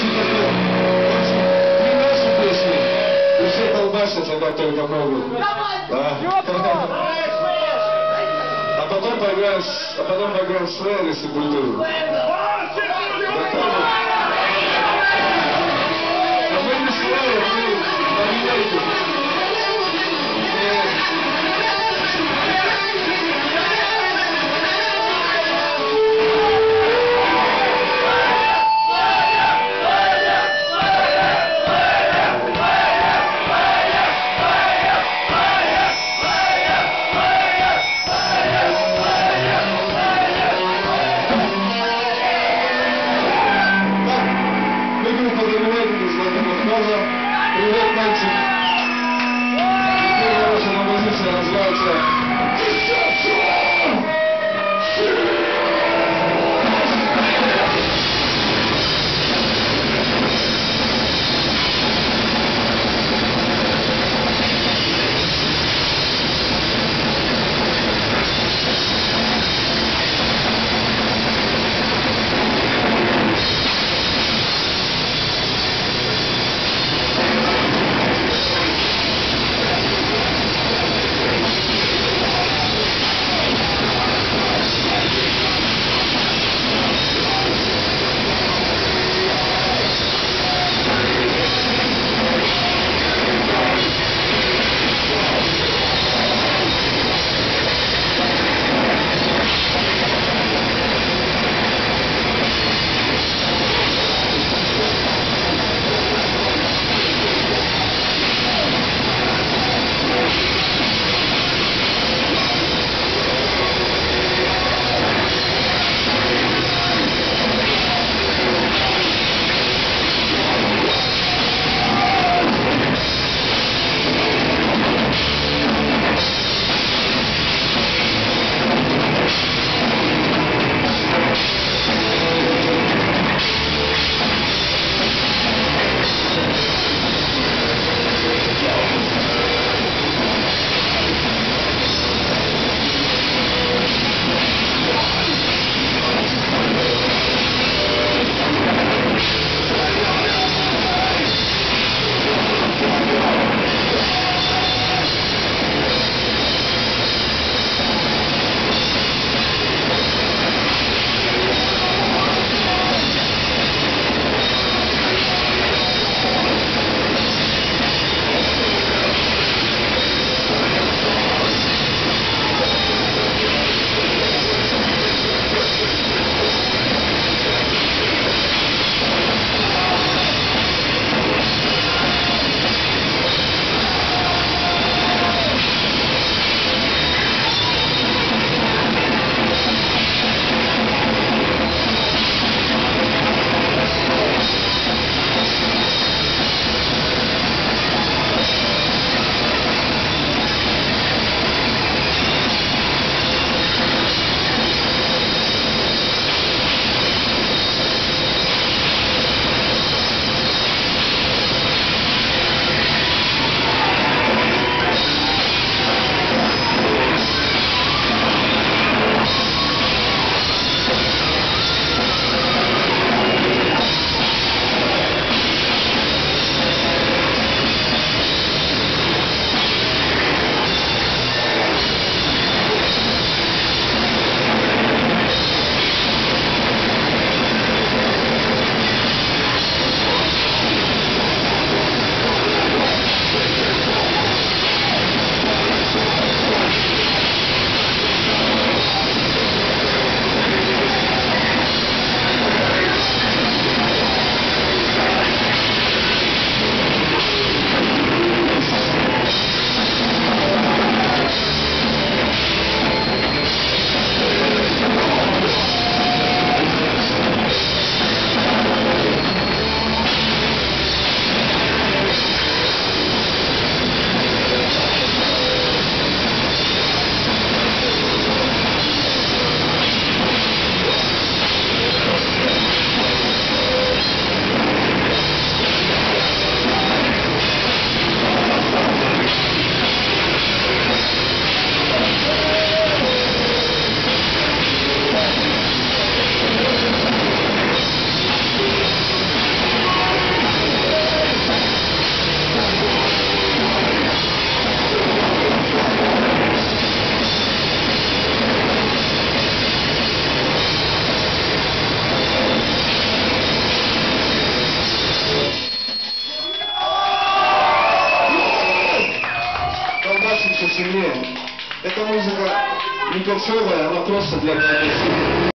очень не нашу песню. Все колбасятся как только могут. А, потом поиграем, а потом поиграем с Лерис и культуру. А мы не слава, мы понимаете. Не ковшовая, она просто для красоты.